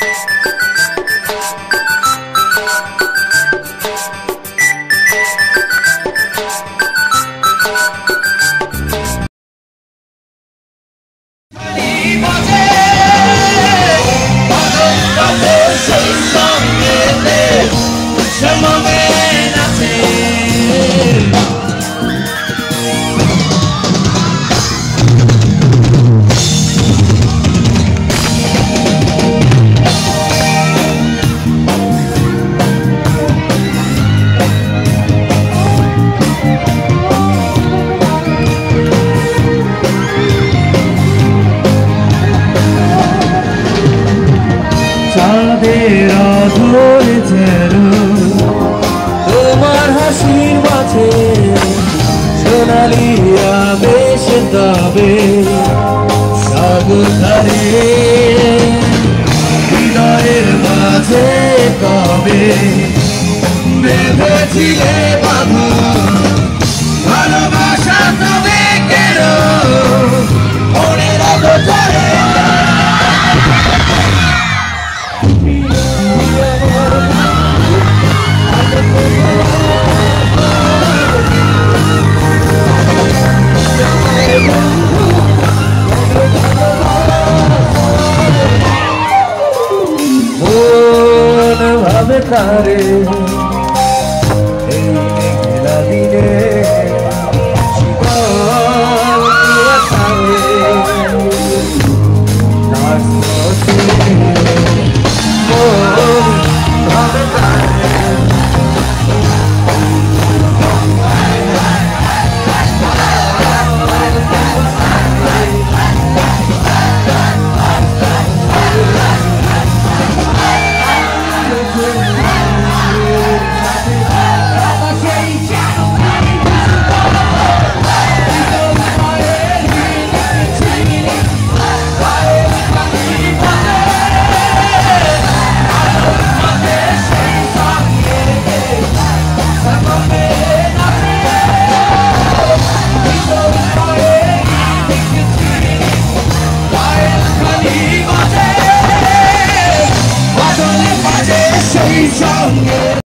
Música চাঁদের আধর যেন তোমার হাসির মাঝে সোনালি আবেশ তবে সাগর হৃদয়ের মাঝে কবে বেঁধেছিলে বাঁধন Hare 闭上眼